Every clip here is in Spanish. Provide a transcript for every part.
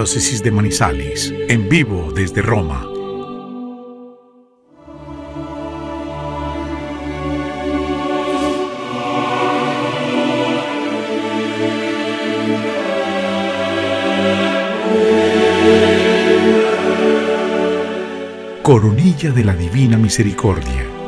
De Manizales, en vivo desde Roma. Coronilla de la Divina Misericordia.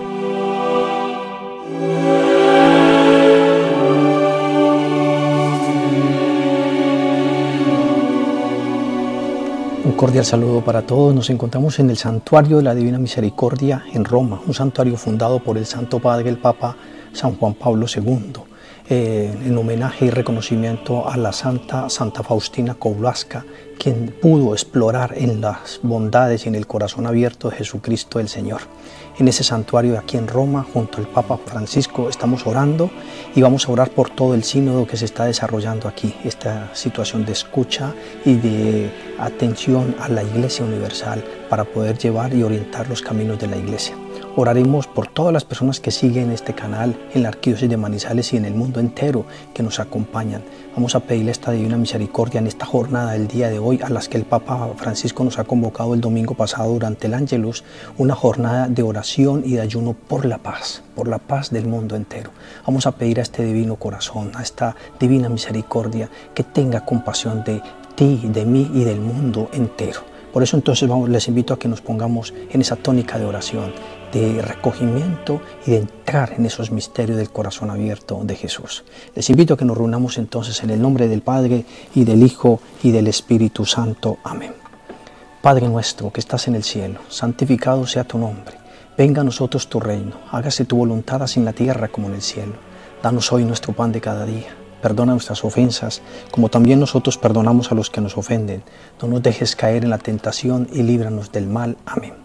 Cordial saludo para todos. Nos encontramos en el Santuario de la Divina Misericordia en Roma, un santuario fundado por el Santo Padre, el Papa San Juan Pablo II, eh, en homenaje y reconocimiento a la Santa Santa Faustina Kowalska, quien pudo explorar en las bondades y en el corazón abierto de Jesucristo el Señor. En ese santuario aquí en Roma, junto al Papa Francisco, estamos orando y vamos a orar por todo el sínodo que se está desarrollando aquí, esta situación de escucha y de atención a la Iglesia Universal para poder llevar y orientar los caminos de la Iglesia. Oraremos por todas las personas que siguen este canal en la Arquidiócesis de Manizales y en el mundo entero que nos acompañan. Vamos a pedirle esta divina misericordia en esta jornada del día de hoy a las que el Papa Francisco nos ha convocado el domingo pasado durante el Ángelus, una jornada de oración y de ayuno por la paz, por la paz del mundo entero. Vamos a pedir a este divino corazón, a esta divina misericordia que tenga compasión de ti, de mí y del mundo entero. Por eso entonces les invito a que nos pongamos en esa tónica de oración de recogimiento y de entrar en esos misterios del corazón abierto de Jesús. Les invito a que nos reunamos entonces en el nombre del Padre y del Hijo y del Espíritu Santo. Amén. Padre nuestro que estás en el cielo, santificado sea tu nombre. Venga a nosotros tu reino, hágase tu voluntad así en la tierra como en el cielo. Danos hoy nuestro pan de cada día. Perdona nuestras ofensas, como también nosotros perdonamos a los que nos ofenden. No nos dejes caer en la tentación y líbranos del mal. Amén.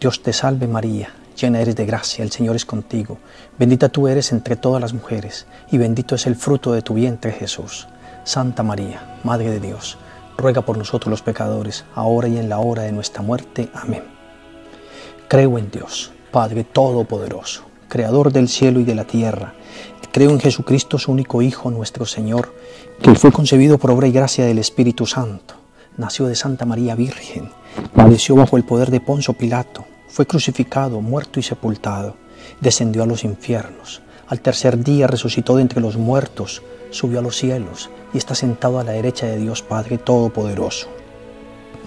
Dios te salve María, llena eres de gracia, el Señor es contigo. Bendita tú eres entre todas las mujeres, y bendito es el fruto de tu vientre Jesús. Santa María, Madre de Dios, ruega por nosotros los pecadores, ahora y en la hora de nuestra muerte. Amén. Creo en Dios, Padre Todopoderoso, Creador del cielo y de la tierra. Creo en Jesucristo, su único Hijo, nuestro Señor, que fue concebido por obra y gracia del Espíritu Santo. Nació de Santa María Virgen, padeció bajo el poder de Poncio Pilato fue crucificado, muerto y sepultado, descendió a los infiernos, al tercer día resucitó de entre los muertos, subió a los cielos y está sentado a la derecha de Dios Padre Todopoderoso.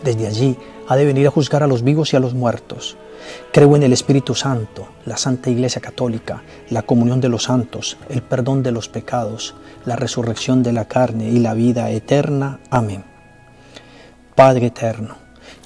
Desde allí ha de venir a juzgar a los vivos y a los muertos. Creo en el Espíritu Santo, la Santa Iglesia Católica, la comunión de los santos, el perdón de los pecados, la resurrección de la carne y la vida eterna. Amén. Padre eterno,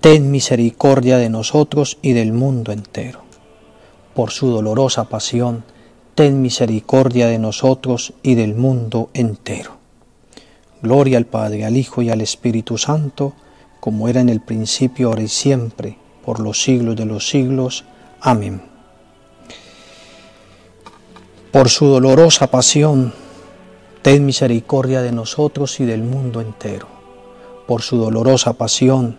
ten misericordia de nosotros y del mundo entero. Por su dolorosa pasión, ten misericordia de nosotros y del mundo entero. Gloria al Padre, al Hijo y al Espíritu Santo, como era en el principio, ahora y siempre, por los siglos de los siglos. Amén. Por su dolorosa pasión, ten misericordia de nosotros y del mundo entero. Por su dolorosa pasión,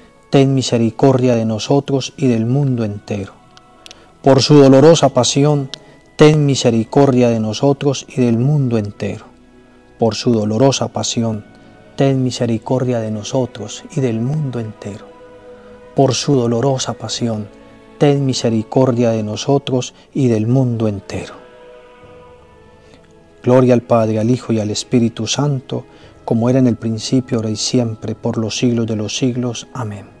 ten misericordia de nosotros y del mundo entero. Por su dolorosa pasión, ten misericordia de nosotros y del mundo entero. Por su dolorosa pasión, ten misericordia de nosotros y del mundo entero. Por su dolorosa pasión, ten misericordia de nosotros y del mundo entero. Gloria al Padre, al Hijo y al Espíritu Santo, como era en el principio, ahora y siempre, por los siglos de los siglos. Amén.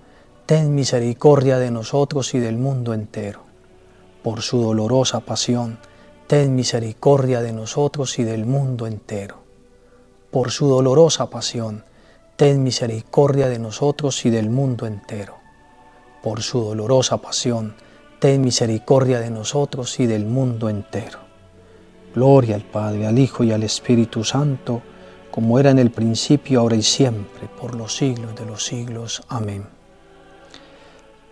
ten misericordia de nosotros y del mundo entero. Por su dolorosa pasión, ten misericordia de nosotros y del mundo entero. Por su dolorosa pasión, ten misericordia de nosotros y del mundo entero. Por su dolorosa pasión, ten misericordia de nosotros y del mundo entero. Gloria al Padre, al Hijo y al Espíritu Santo, como era en el principio, ahora y siempre, por los siglos de los siglos. Amén.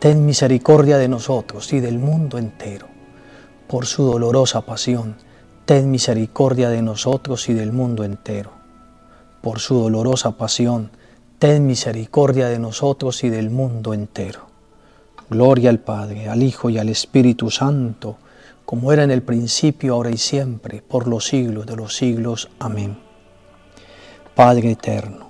ten misericordia de nosotros y del mundo entero. Por su dolorosa pasión, ten misericordia de nosotros y del mundo entero. Por su dolorosa pasión, ten misericordia de nosotros y del mundo entero. Gloria al Padre, al Hijo y al Espíritu Santo, como era en el principio, ahora y siempre, por los siglos de los siglos. Amén. Padre eterno,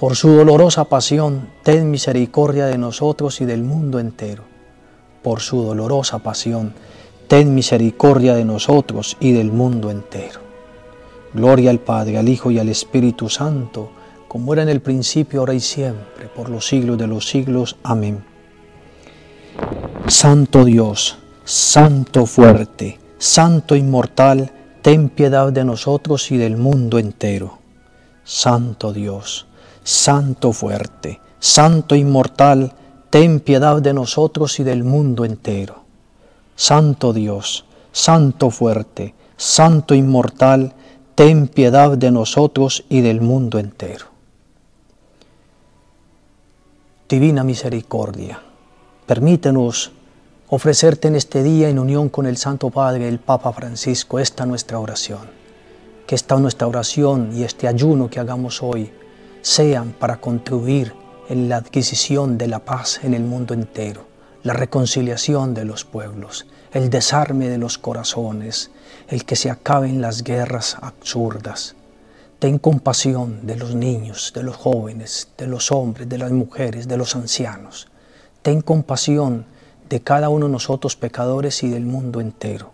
Por su dolorosa pasión, ten misericordia de nosotros y del mundo entero. Por su dolorosa pasión, ten misericordia de nosotros y del mundo entero. Gloria al Padre, al Hijo y al Espíritu Santo, como era en el principio, ahora y siempre, por los siglos de los siglos. Amén. Santo Dios, Santo fuerte, Santo inmortal, ten piedad de nosotros y del mundo entero. Santo Dios, Santo fuerte, Santo inmortal, ten piedad de nosotros y del mundo entero. Santo Dios, Santo fuerte, Santo inmortal, ten piedad de nosotros y del mundo entero. Divina misericordia, permítenos ofrecerte en este día en unión con el Santo Padre, el Papa Francisco, esta nuestra oración. Que esta nuestra oración y este ayuno que hagamos hoy sean para contribuir en la adquisición de la paz en el mundo entero, la reconciliación de los pueblos, el desarme de los corazones, el que se acaben las guerras absurdas. Ten compasión de los niños, de los jóvenes, de los hombres, de las mujeres, de los ancianos. Ten compasión de cada uno de nosotros pecadores y del mundo entero.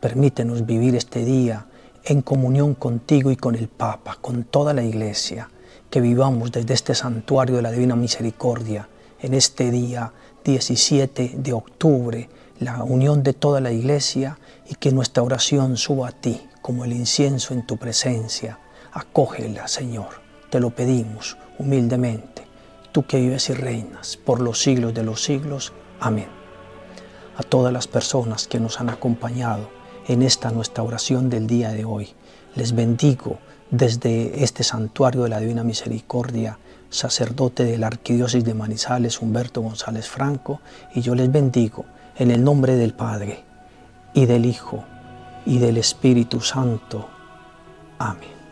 Permítenos vivir este día en comunión contigo y con el Papa, con toda la Iglesia, que vivamos desde este santuario de la Divina Misericordia, en este día 17 de octubre, la unión de toda la iglesia y que nuestra oración suba a ti como el incienso en tu presencia. Acógela, Señor, te lo pedimos humildemente, tú que vives y reinas por los siglos de los siglos. Amén. A todas las personas que nos han acompañado en esta nuestra oración del día de hoy, les bendigo desde este santuario de la Divina Misericordia, sacerdote de la Arquidiócesis de Manizales, Humberto González Franco, y yo les bendigo en el nombre del Padre, y del Hijo, y del Espíritu Santo. Amén.